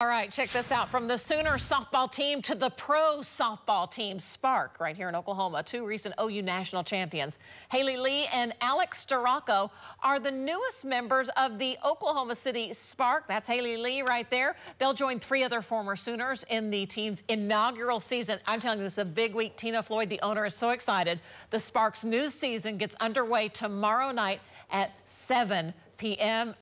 All right, check this out. From the Sooner softball team to the pro softball team, Spark, right here in Oklahoma, two recent OU national champions. Haley Lee and Alex Storako, are the newest members of the Oklahoma City Spark. That's Haley Lee right there. They'll join three other former Sooners in the team's inaugural season. I'm telling you, this is a big week. Tina Floyd, the owner, is so excited. The Spark's new season gets underway tomorrow night at 7 p.m.